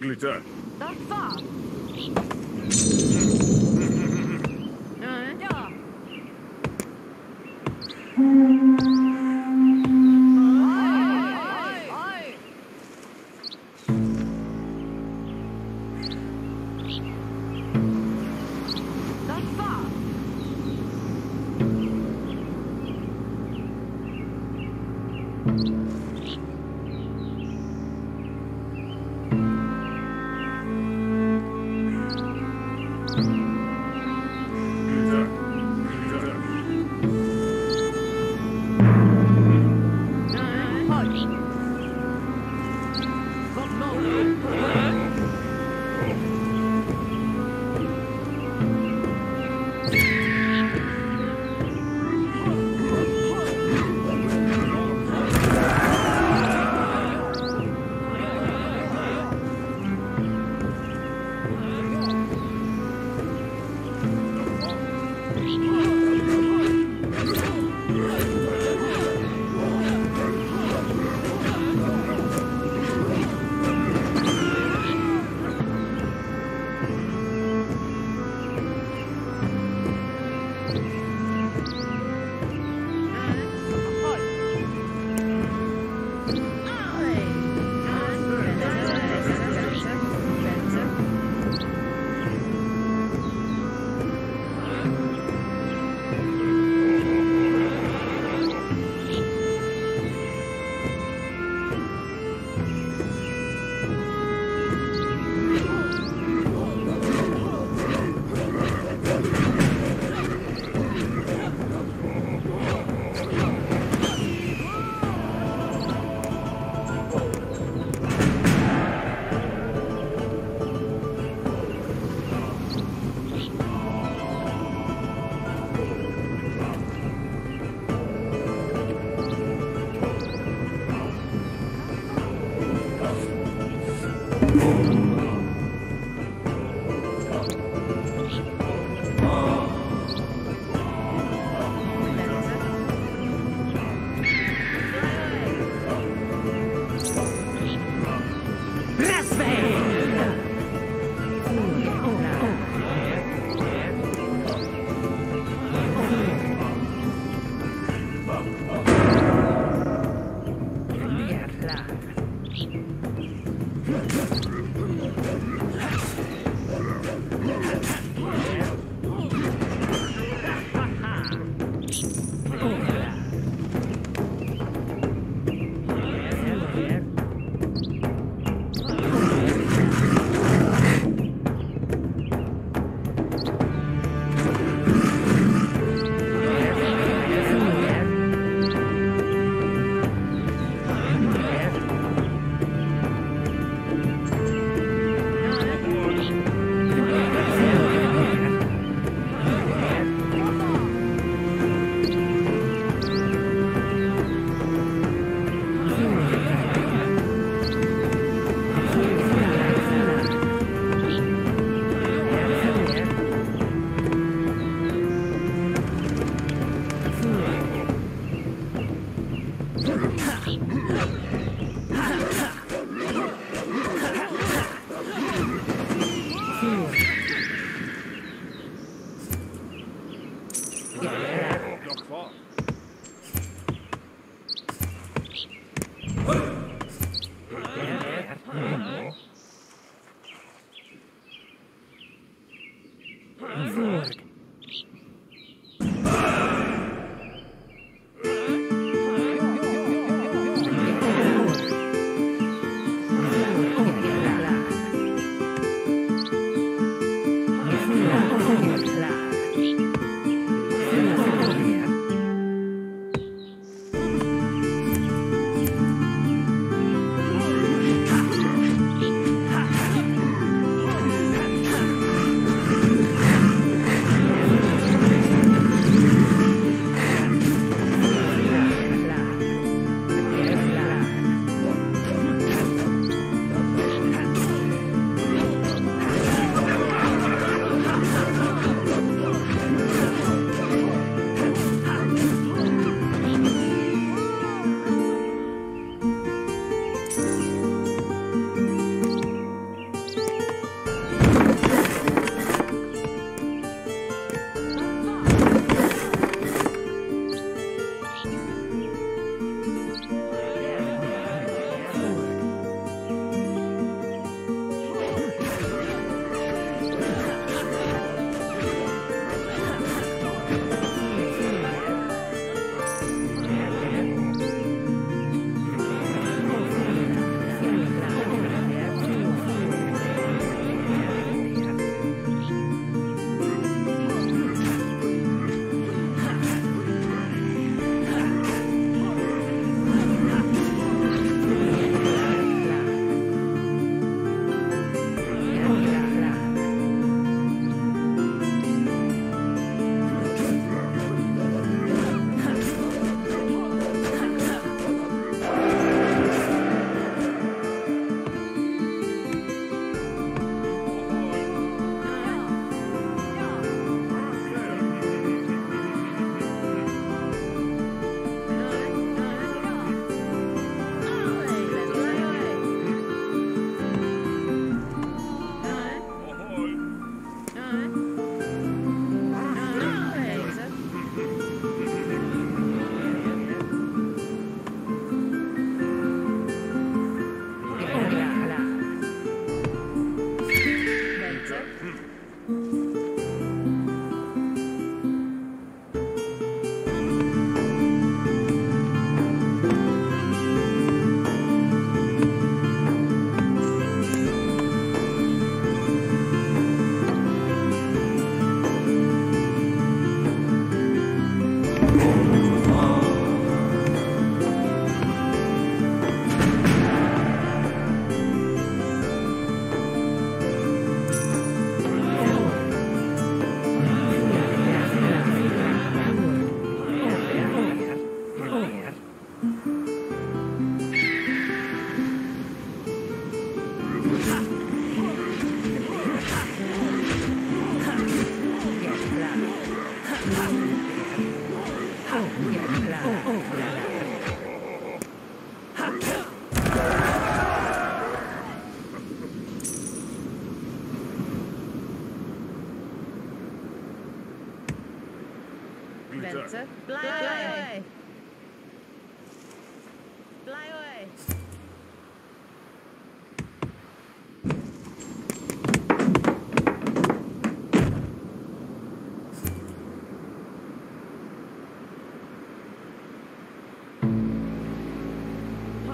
Glitter. Not far.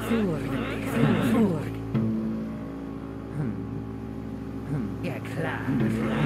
Forward. Forward. Hm. Hm. Ja klar. Ja,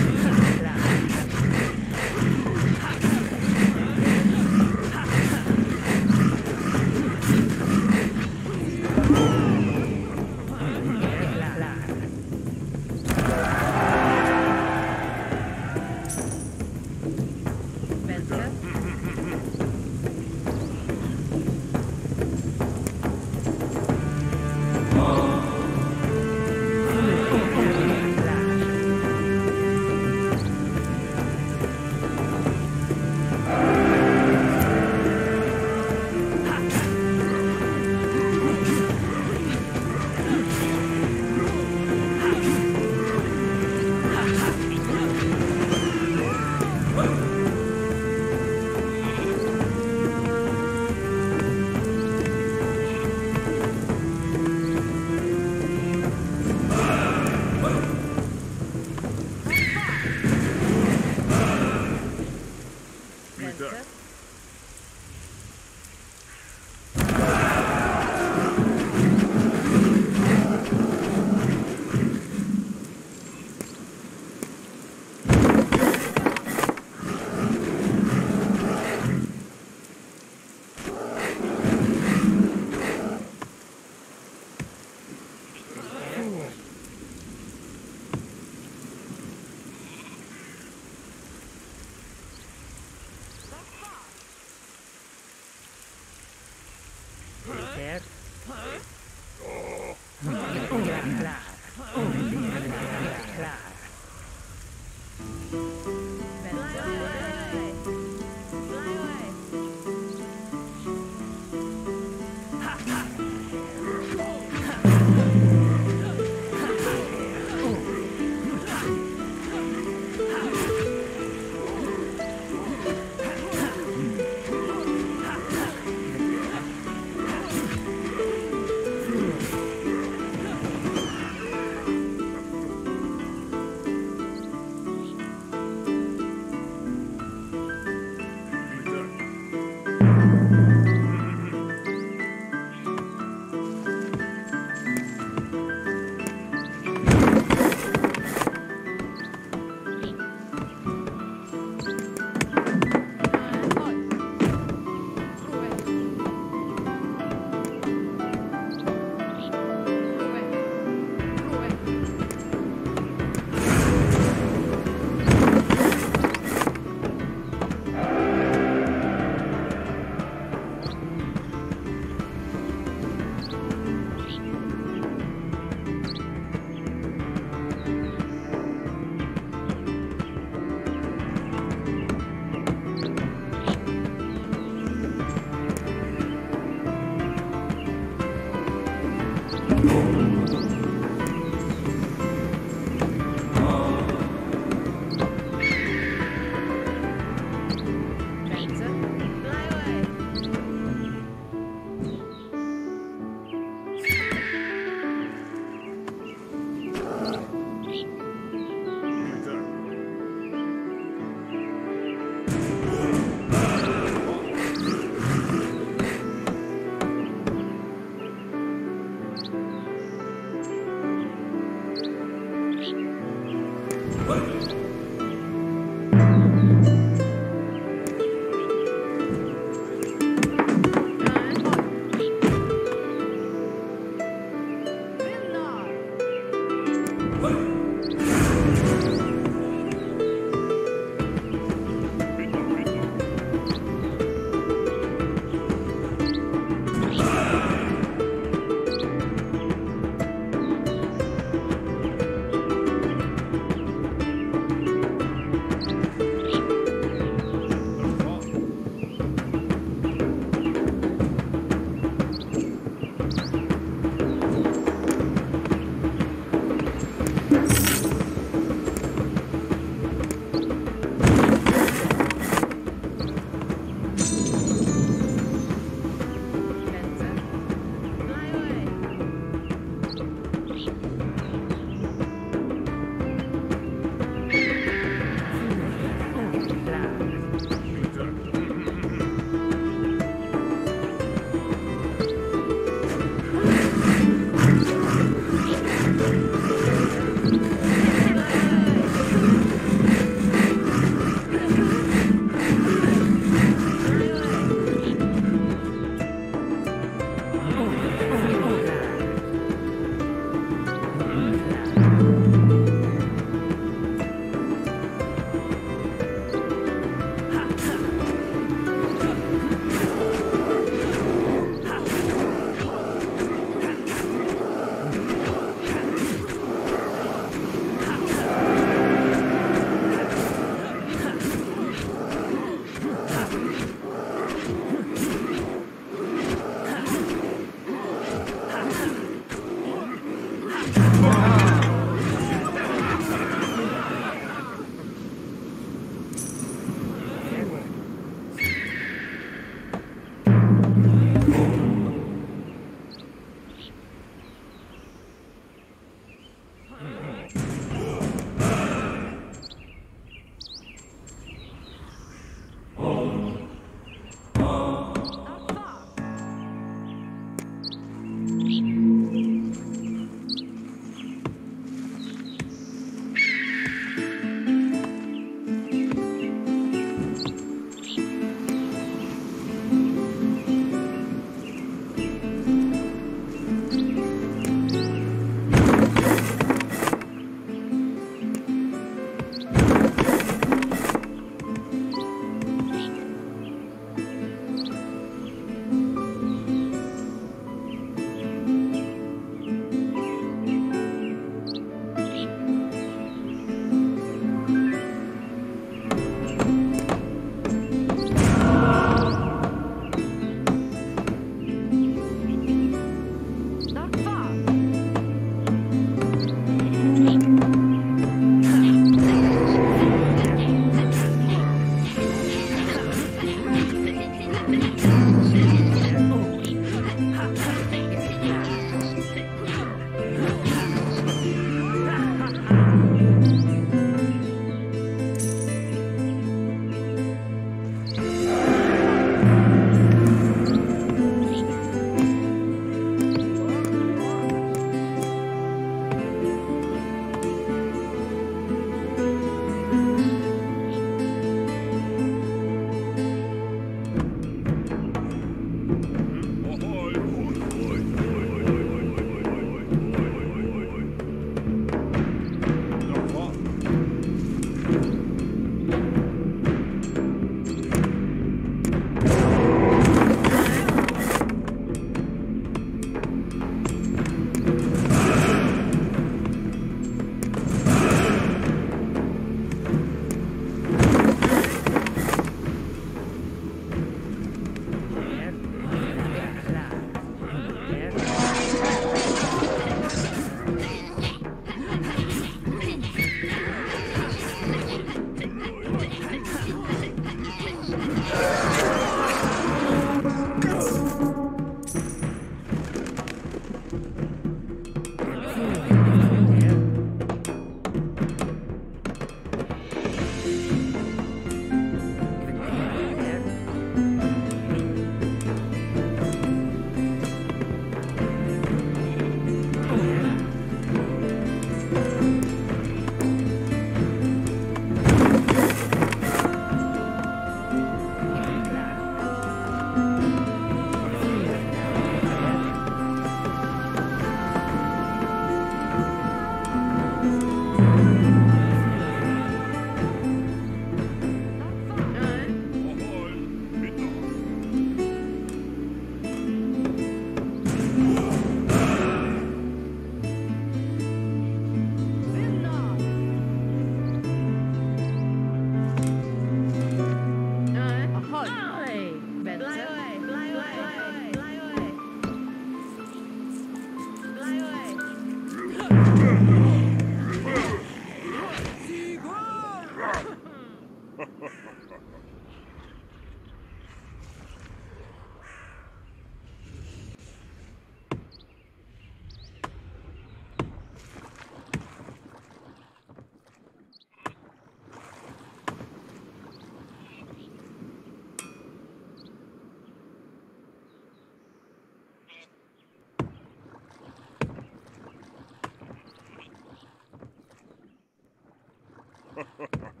Ha ha ha ha.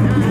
Thank you.